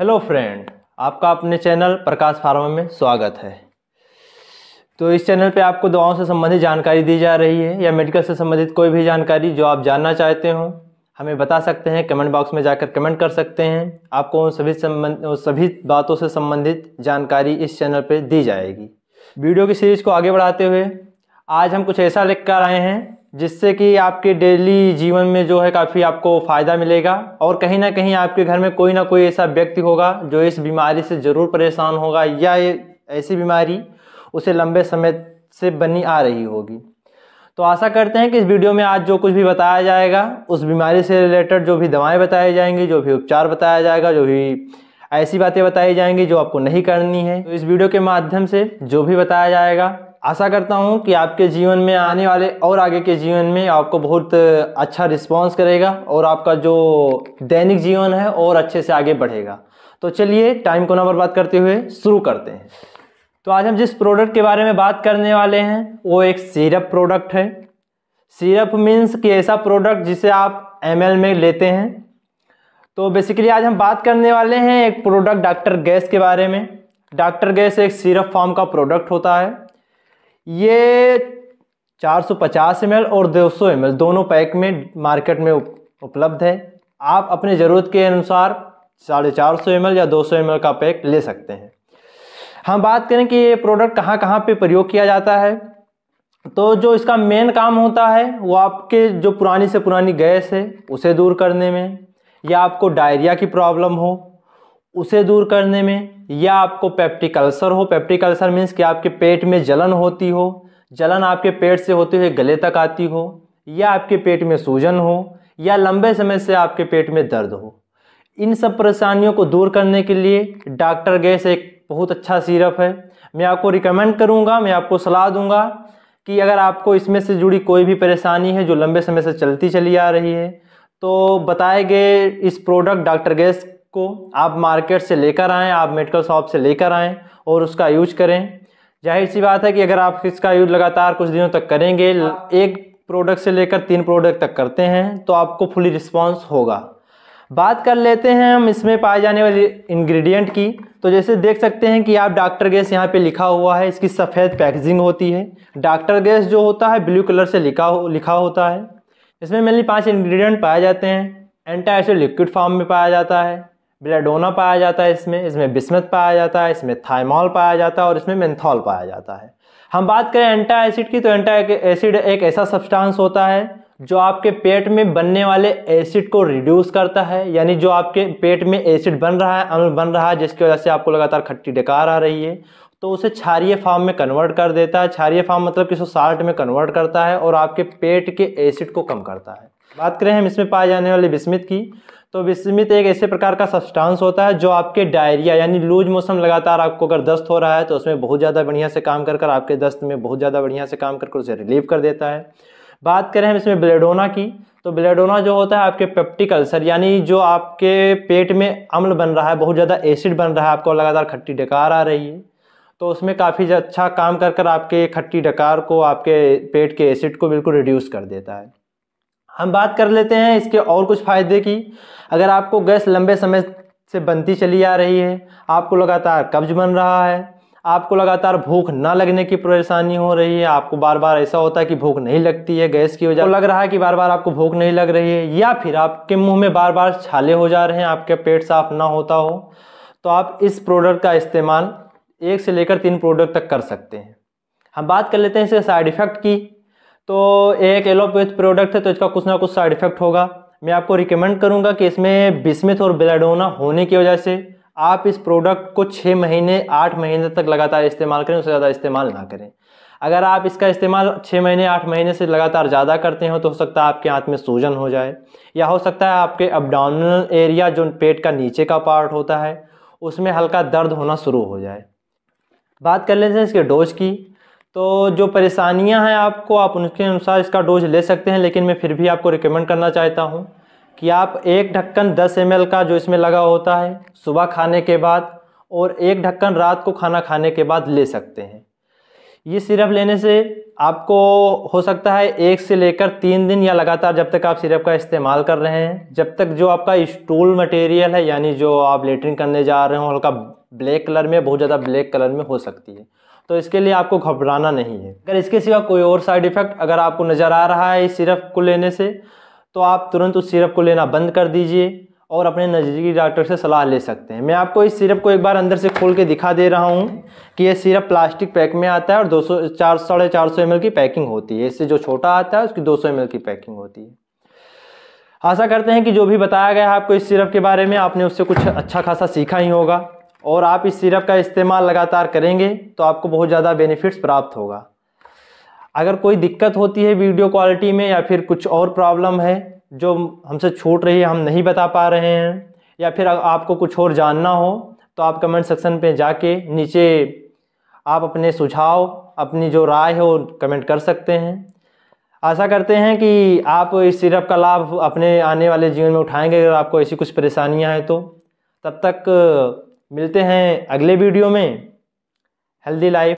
Hello friend आपका अपने channel प्रकाश pharma में स्वागत है। तो इस चैनल पे आपको दवाओं से संबंधित जानकारी दी जा रही है या मेडिकल से संबंधित कोई भी जानकारी जो आप जानना चाहते हो, हमें बता सकते हैं कमेंट बॉक्स में जाकर कमेंट कर सकते हैं। आपको उन सभी संबंध सभी बातों से संबंधित जानकारी इस चैनल पर दी जाएगी। वीडियो की सीरीज़ को आगे बढ़ाते हुए आज हम कुछ ऐसा लेकर आए हैं जिससे कि आपके डेली जीवन में जो है काफ़ी आपको फ़ायदा मिलेगा और कहीं ना कहीं आपके घर में कोई ना कोई ऐसा व्यक्ति होगा जो इस बीमारी से ज़रूर परेशान होगा या ऐसी बीमारी उसे लंबे समय से बनी आ रही होगी। तो आशा करते हैं कि इस वीडियो में आज जो कुछ भी बताया जाएगा, उस बीमारी से रिलेटेड जो भी दवाएँ बताई जाएँगी, जो भी उपचार बताया जाएगा, जो भी ऐसी बातें बताई जाएँगी जो आपको नहीं करनी है तो इस वीडियो के माध्यम से जो भी बताया जाएगा आशा करता हूँ कि आपके जीवन में आने वाले और आगे के जीवन में आपको बहुत अच्छा रिस्पॉन्स करेगा और आपका जो दैनिक जीवन है और अच्छे से आगे बढ़ेगा। तो चलिए टाइम को ना बर्बाद करते हुए शुरू करते हैं। तो आज हम जिस प्रोडक्ट के बारे में बात करने वाले हैं, वो एक सिरप प्रोडक्ट है। सिरप मीन्स कि ऐसा प्रोडक्ट जिसे आप एमएल में लेते हैं। तो बेसिकली आज हम बात करने वाले हैं एक प्रोडक्ट डॉक्टर गैस के बारे में। डॉक्टर गैस एक सिरप फॉर्म का प्रोडक्ट होता है। ये 450 ml और 200 ml दोनों पैक में मार्केट में उपलब्ध है। आप अपने ज़रूरत के अनुसार साढ़े चार सौ एम या 200 सौ का पैक ले सकते हैं। हम बात करें कि ये प्रोडक्ट कहाँ कहाँ पे प्रयोग किया जाता है। तो जो इसका मेन काम होता है, वो आपके जो पुरानी से पुरानी गैस है, उसे दूर करने में, या आपको डायरिया की प्रॉब्लम हो उसे दूर करने में, या आपको पेप्टिक अल्सर हो। पेप्टिक अल्सर मीन्स कि आपके पेट में जलन होती हो, जलन आपके पेट से होते हुए गले तक आती हो, या आपके पेट में सूजन हो, या लंबे समय से आपके पेट में दर्द हो। इन सब परेशानियों को दूर करने के लिए डॉक्टर गैस एक बहुत अच्छा सिरप है। मैं आपको रिकमेंड करूँगा, मैं आपको सलाह दूँगा कि अगर आपको इसमें से जुड़ी कोई भी परेशानी है जो लंबे समय से चलती चली आ रही है तो बताए गए इस प्रोडक्ट डॉक्टर गैस को आप मार्केट से लेकर आएँ आप मेडिकल शॉप से लेकर आएँ और उसका यूज़ करें। ज़ाहिर सी बात है कि अगर आप इसका यूज़ लगातार कुछ दिनों तक करेंगे एक प्रोडक्ट से लेकर तीन प्रोडक्ट तक करते हैं तो आपको फुली रिस्पॉन्स होगा। बात कर लेते हैं हम इसमें पाए जाने वाले इंग्रेडिएंट की। तो जैसे देख सकते हैं कि आप डॉक्टर गैस यहाँ पे लिखा हुआ है इसकी सफ़ेद पैकेजिंग होती है। डॉक्टर गैस जो होता है ब्लू कलर से लिखा हो लिखा होता है। इसमें मेनली पाँच इंग्रेडिएंट पाए जाते हैं। एंटा एसिड लिक्विड फॉर्म में पाया जाता है। ब्लेडोना पाया जाता है इसमें इसमें बिस्मत पाया जाता है, इसमें थाइमॉल पाया जाता है और इसमें मेंथॉल पाया जाता है। हम बात करें एंटा एसिड की तो एंटा एसिड एक ऐसा सब्सटेंस होता है जो आपके पेट में बनने वाले एसिड को रिड्यूस करता है, यानी जो आपके पेट में एसिड बन रहा है अम्ल बन रहा है, जिसकी वजह से आपको लगातार खट्टी डकार आ रही है तो उसे क्षारीय फार्म में कन्वर्ट कर देता है। क्षारीय फार्म मतलब कि साल्ट में कन्वर्ट करता है और आपके पेट के एसिड को कम करता है। बात करें हम इसमें पाए जाने वाले बिस्मित की तो विस्मित एक ऐसे प्रकार का सब्सटेंस होता है जो आपके डायरिया यानी लूज मौसम लगातार आपको अगर दस्त हो रहा है तो उसमें बहुत ज़्यादा बढ़िया से काम कर कर आपके दस्त में बहुत ज़्यादा बढ़िया से काम कर उसे रिलीव कर देता है। बात करें हम इसमें ब्लेडोना की तो ब्लेडोना जो होता है आपके पेप्टिक अल्सर यानी जो आपके पेट में अम्ल बन रहा है, बहुत ज़्यादा एसिड बन रहा है, आपको लगातार खट्टी डकार आ रही है तो उसमें काफ़ी अच्छा काम कर कर आपके खट्टी डकार को आपके पेट के एसिड को बिल्कुल रिड्यूस कर देता है। हम बात कर लेते हैं इसके और कुछ फ़ायदे की। अगर आपको गैस लंबे समय से बनती चली आ रही है आपको लगातार कब्ज बन रहा है आपको लगातार भूख ना लगने की परेशानी हो रही है आपको बार बार ऐसा होता है कि भूख नहीं लगती है गैस की वजह लग रहा है कि बार बार आपको भूख नहीं लग रही है या फिर आपके मुँह में बार बार छाले हो जा रहे हैं आपके पेट साफ़ ना होता हो तो आप इस प्रोडक्ट का इस्तेमाल एक से लेकर तीन प्रोडक्ट तक कर सकते हैं। हम बात कर लेते हैं इसके साइड इफ़ेक्ट की। तो एक एलोपैथ प्रोडक्ट है तो इसका कुछ ना कुछ साइड इफ़ेक्ट होगा। मैं आपको रिकमेंड करूँगा कि इसमें बिस्मिथ और बेलाडोना होने की वजह से आप इस प्रोडक्ट को छः महीने, आठ महीने तक लगातार इस्तेमाल करें, उससे ज़्यादा इस्तेमाल ना करें। अगर आप इसका इस्तेमाल छः महीने, आठ महीने से लगातार ज़्यादा करते हो तो हो सकता है आपके हाथ में सूजन हो जाए, या हो सकता है आपके अपडाउनल एरिया जो पेट का नीचे का पार्ट होता है, उसमें हल्का दर्द होना शुरू हो जाए। बात कर लेते हैं इसके डोज की। तो जो परेशानियाँ हैं आपको, आप उनके अनुसार इसका डोज ले सकते हैं, लेकिन मैं फिर भी आपको रिकमेंड करना चाहता हूँ कि आप एक ढक्कन 10 एम का जो इसमें लगा होता है, सुबह खाने के बाद और एक ढक्कन रात को खाना खाने के बाद ले सकते हैं। ये सिरप लेने से आपको हो सकता है एक से लेकर तीन दिन या लगातार जब तक आप सिरप का इस्तेमाल कर रहे हैं, जब तक जो आपका स्टूल मटेरियल है, यानी जो आप लेटरिन करने जा रहे हो, हल्का ब्लैक कलर में, बहुत ज़्यादा ब्लैक कलर में हो सकती है। तो इसके लिए आपको घबराना नहीं है। अगर इसके सिवा कोई और साइड इफ़ेक्ट अगर आपको नज़र आ रहा है इस सिरप को लेने से तो आप तुरंत उस सिरप को लेना बंद कर दीजिए और अपने नज़दीकी डॉक्टर से सलाह ले सकते हैं। मैं आपको इस सिरप को एक बार अंदर से खोल के दिखा दे रहा हूँ कि ये सिरप प्लास्टिक पैक में आता है और दो सौ, चार, साढ़े चार सौ एम की पैकिंग होती है। इससे जो छोटा आता है, उसकी दो सौ एम की पैकिंग होती है। आशा करते हैं कि जो भी बताया गया है आपको इस सिरप के बारे में, आपने उससे कुछ अच्छा खासा सीखा ही होगा। और आप इस सिरप का इस्तेमाल लगातार करेंगे तो आपको बहुत ज़्यादा बेनिफिट्स प्राप्त होगा। अगर कोई दिक्कत होती है वीडियो क्वालिटी में या फिर कुछ और प्रॉब्लम है, जो हमसे छूट रही है, हम नहीं बता पा रहे हैं, या फिर आपको कुछ और जानना हो तो आप कमेंट सेक्शन पे जाके नीचे आप अपने सुझाव, अपनी जो राय है, वो कमेंट कर सकते हैं। आशा करते हैं कि आप इस सिरप का लाभ अपने आने वाले जीवन में उठाएँगे, अगर आपको ऐसी कुछ परेशानियाँ हैं तो। तब तक मिलते हैं अगले वीडियो में। Healthy life